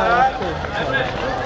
Ah, ok.